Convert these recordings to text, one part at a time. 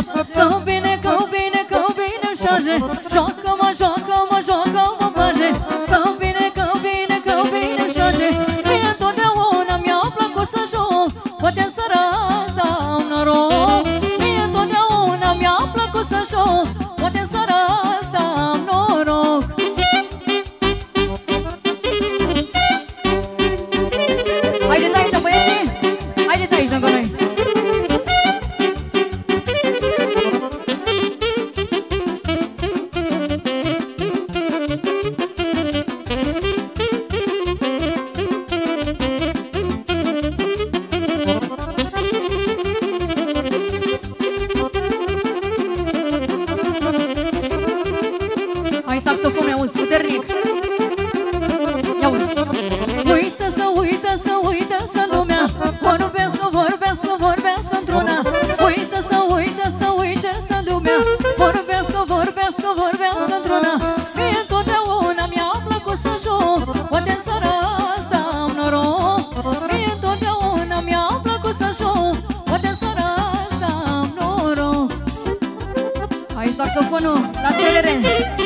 Step up saxofono, la CR.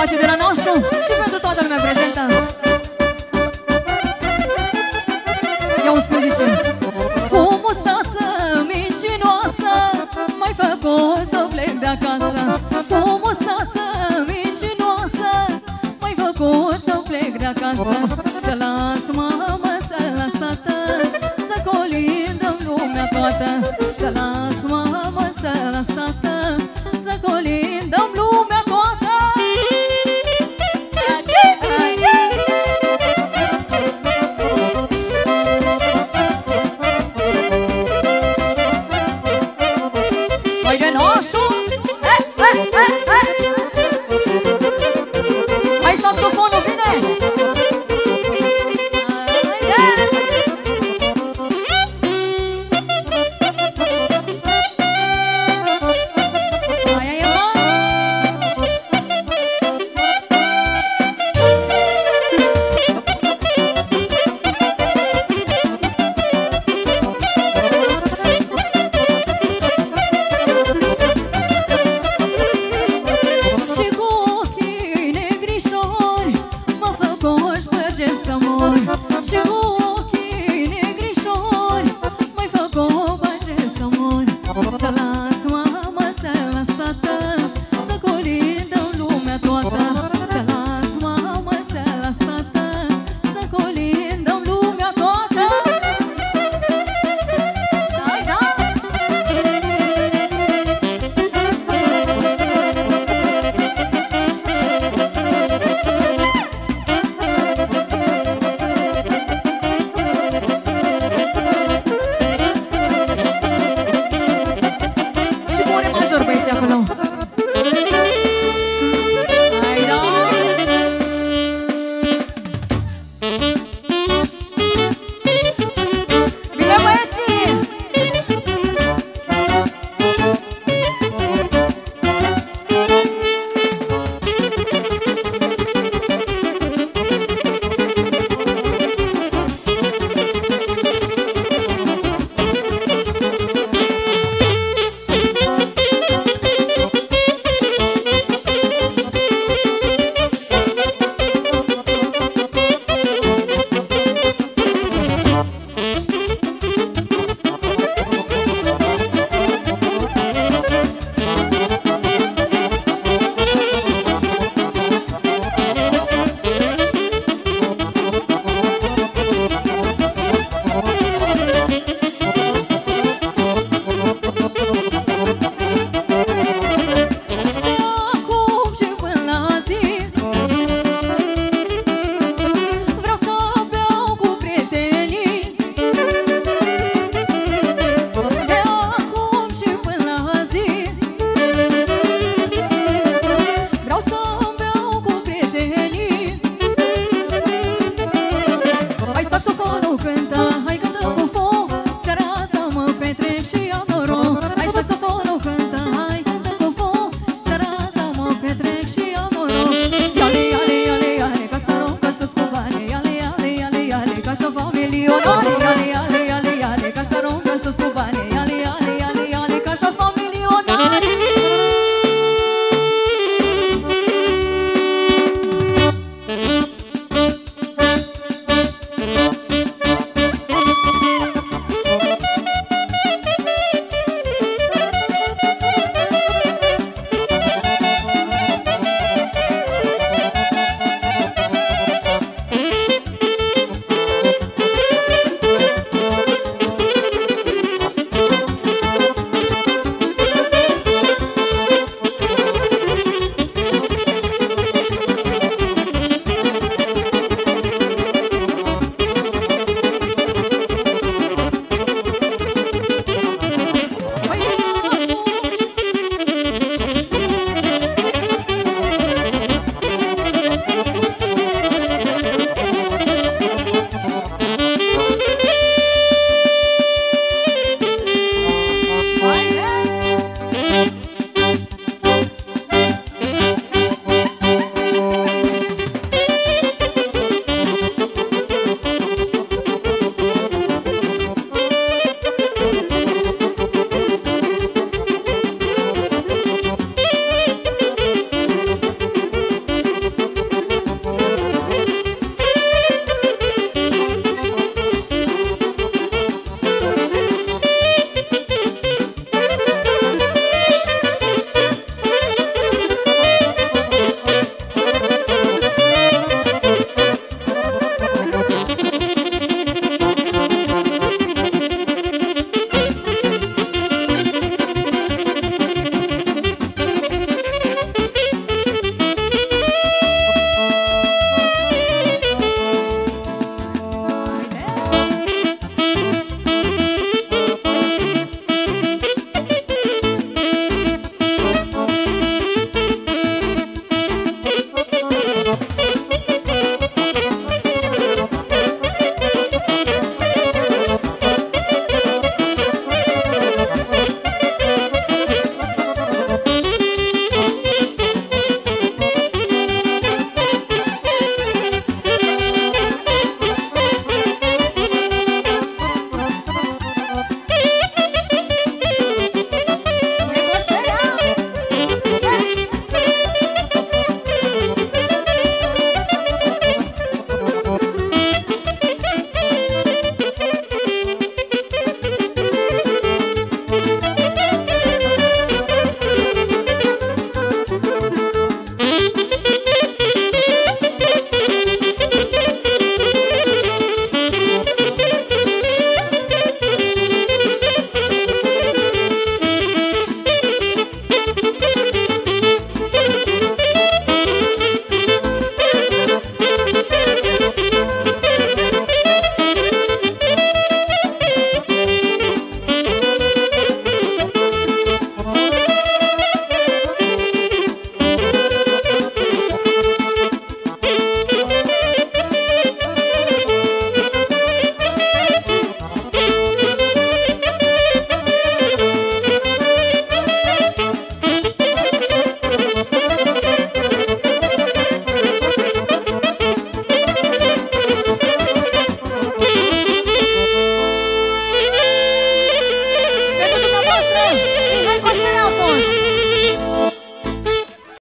face de la nostru și pentru toată lumea prezentă. Ia un spune zice Cu mincinoasă Mai făcut să plec de acasă. Cu mustață mincinoasă Mai făcut să plec de acasă.